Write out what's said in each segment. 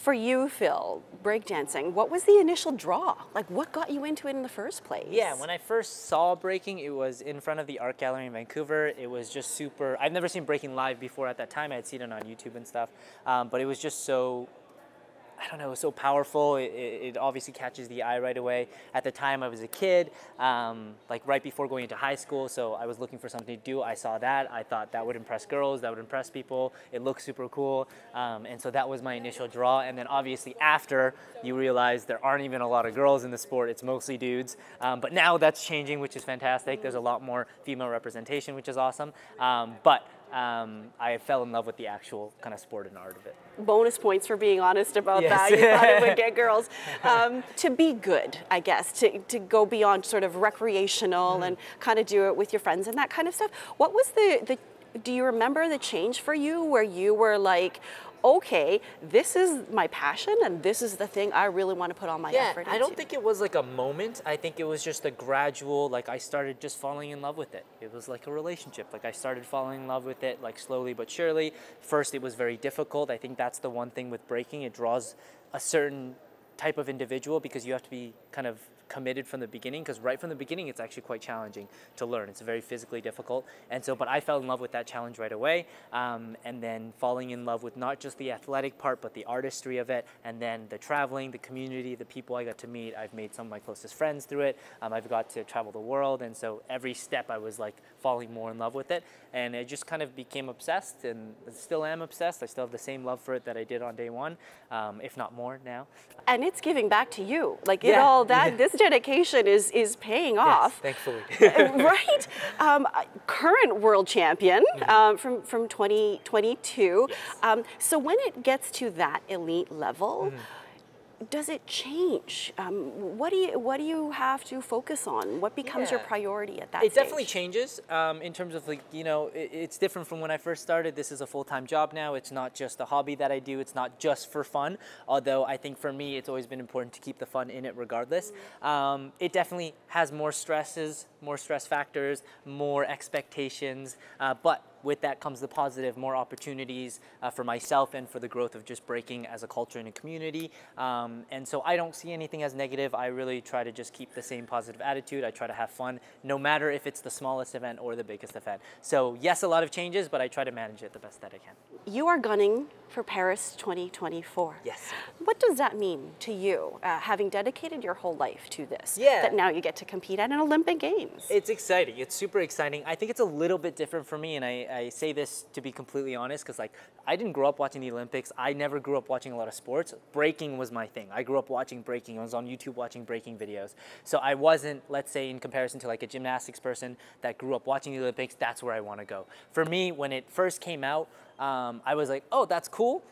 For you, Phil, breakdancing, what was the initial draw? Like, what got you into it in the first place? Yeah, when I first saw breaking, it was in front of the Art Gallery in Vancouver. It was just super. I've never seen breaking live before at that time. I had seen it on YouTube and stuff, um, but it was just so I don't know, it's so powerful. It, it, obviously catches the eye right away. At the time, I was a kid, um, like right before going into high school, so I was looking for something to do. I saw that. I thought that would impress girls, that would impress people. It looked super cool, um, and so that was my initial draw. And then obviously after, you realize there aren't even a lot of girls in the sport. It's mostly dudes. Um, but now that's changing, which is fantastic. There's a lot more female representation, which is awesome. Um, but um, I fell in love with the actual kind of sport and art of it. Bonus points for being honest about yes. that. You thought it would get girls. Um, to be good, I guess, to, to go beyond sort of recreational mm. and kind of do it with your friends and that kind of stuff. What was the, the, do you remember the change for you where you were like, okay, this is my passion and this is the thing I really want to put all my yeah, effort into. I don't think it was like a moment. I think it was just a gradual, like I started just falling in love with it. It was like a relationship. Like I started falling in love with it like slowly but surely. First it was very difficult. I think that's the one thing with breaking. It draws a certain type of individual because you have to be kind of committed from the beginning because right from the beginning it's actually quite challenging to learn. It's very physically difficult. And so, but I fell in love with that challenge right away. Um, and then falling in love with not just the athletic part, but the artistry of it. And then the traveling, the community, the people I got to meet. I've made some of my closest friends through it. Um, I've got to travel the world. And so every step I was like falling more in love with it. And it just kind of became obsessed and still am obsessed. I still have the same love for it that I did on day one, um, if not more now. And it's giving back to you. Like it all that, this dedication is is paying off. Yes, thankfully. right? Um, current world champion mm -hmm. um, from, from 2022. Yes. Um, so when it gets to that elite level, mm -hmm does it change? Um, what do you what do you have to focus on? What becomes yeah. your priority at that? It stage? definitely changes um, in terms of like you know it, it's different from when I first started. This is a full time job now. It's not just a hobby that I do. It's not just for fun. Although I think for me it's always been important to keep the fun in it regardless. Um, it definitely has more stresses, more stress factors, more expectations, uh, but with that comes the positive, more opportunities uh, for myself and for the growth of just breaking as a culture and a community. Um, and so I don't see anything as negative. I really try to just keep the same positive attitude. I try to have fun, no matter if it's the smallest event or the biggest event. So yes, a lot of changes, but I try to manage it the best that I can. You are gunning for Paris 2024. Yes. What does that mean to you, uh, having dedicated your whole life to this? Yeah. That now you get to compete at an Olympic Games. It's exciting. It's super exciting. I think it's a little bit different for me, and I, I say this to be completely honest, because like I didn't grow up watching the Olympics. I never grew up watching a lot of sports. Breaking was my thing. I grew up watching breaking. I was on YouTube watching breaking videos. So I wasn't, let's say, in comparison to like a gymnastics person that grew up watching the Olympics. That's where I want to go. For me, when it first came out, um, I was like, oh, that's cool.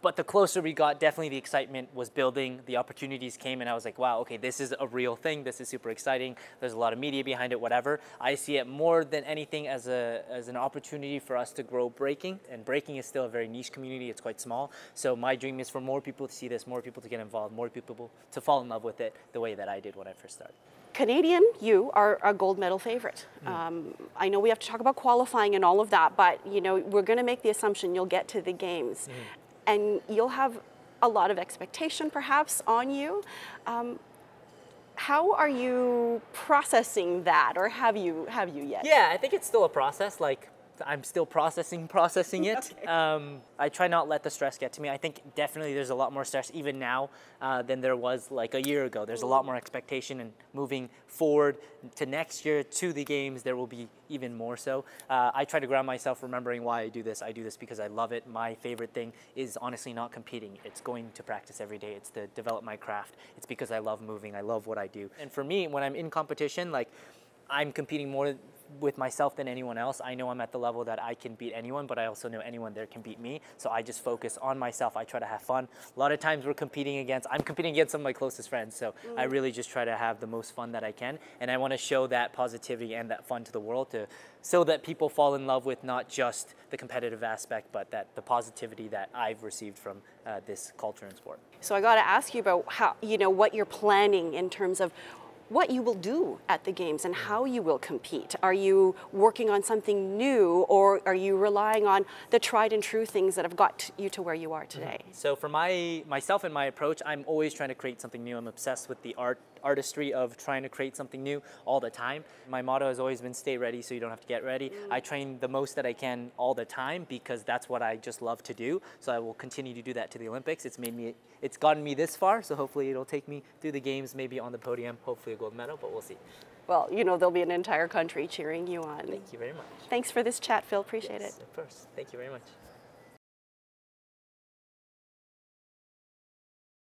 But the closer we got, definitely the excitement was building. The opportunities came, and I was like, wow, okay, this is a real thing. This is super exciting. There's a lot of media behind it, whatever. I see it more than anything as, a, as an opportunity for us to grow breaking. And breaking is still a very niche community, it's quite small. So my dream is for more people to see this, more people to get involved, more people to fall in love with it the way that I did when I first started. Canadian, you are a gold medal favorite. Mm. Um, I know we have to talk about qualifying and all of that, but you know we're going to make the assumption you'll get to the games. Mm and you'll have a lot of expectation perhaps on you. Um, how are you processing that or have you have you yet? Yeah, I think it's still a process like I'm still processing processing it. okay. um, I try not let the stress get to me. I think definitely there's a lot more stress even now uh, than there was like a year ago. There's a lot more expectation and moving forward to next year to the games there will be even more so. Uh, I try to ground myself remembering why I do this. I do this because I love it. My favorite thing is honestly not competing. It's going to practice every day. It's to develop my craft. It's because I love moving. I love what I do. And for me, when I'm in competition, like I'm competing more with myself than anyone else. I know I'm at the level that I can beat anyone, but I also know anyone there can beat me. So I just focus on myself. I try to have fun. A lot of times we're competing against, I'm competing against some of my closest friends. So mm. I really just try to have the most fun that I can. And I want to show that positivity and that fun to the world to so that people fall in love with not just the competitive aspect, but that the positivity that I've received from uh, this culture and sport. So I got to ask you about how, you know, what you're planning in terms of what you will do at the games and how you will compete. Are you working on something new or are you relying on the tried and true things that have got you to where you are today? So for my myself and my approach, I'm always trying to create something new. I'm obsessed with the art artistry of trying to create something new all the time. My motto has always been stay ready so you don't have to get ready. Mm. I train the most that I can all the time because that's what I just love to do. So I will continue to do that to the Olympics. It's made me it's gotten me this far, so hopefully it'll take me through the games, maybe on the podium, hopefully gold medal, but we'll see. Well, you know, there'll be an entire country cheering you on. Thank you very much. Thanks for this chat, Phil. Appreciate yes, it. Of course. Thank you very much.